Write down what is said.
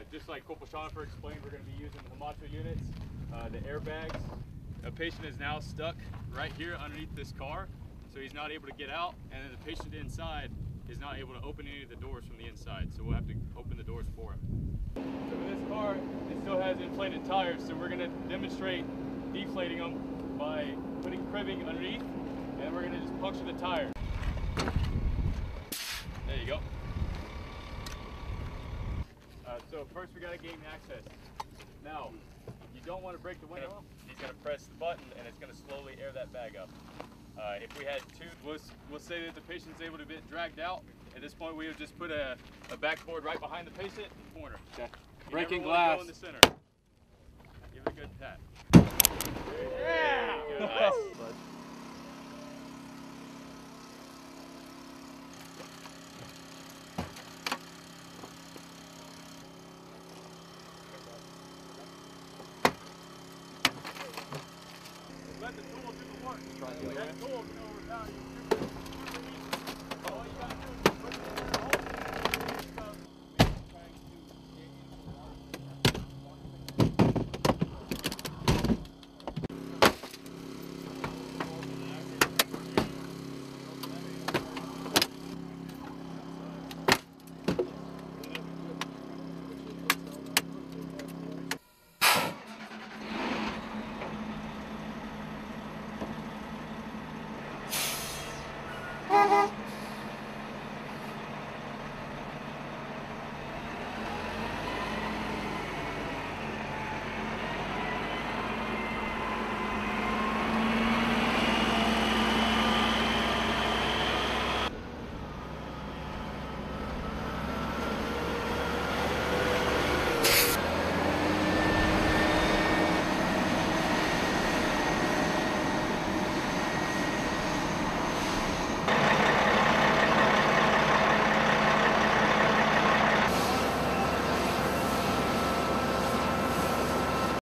Uh, just like Corporal Schonifer explained, we're going to be using the Holmatro units, uh, the airbags. A patient is now stuck right here underneath this car, so he's not able to get out, and then the patient inside is not able to open any of the doors from the inside, so we'll have to open the doors for him. So this car, it still has inflated tires, so we're going to demonstrate deflating them by putting cribbing underneath, and we're going to just puncture the tire. There you go. So first we got to gain access. Now, you don't want to break the window. He's going to press the button and it's going to slowly air that bag up. Uh, if we had two, we'll, we'll say that the patient's able to get dragged out. At this point, we would just put a, a backboard right behind the patient in the corner. Okay. Breaking glass. Go in the center. Give it a good pat. Yeah. Let the tool do the work. Try it the That tool can overpower.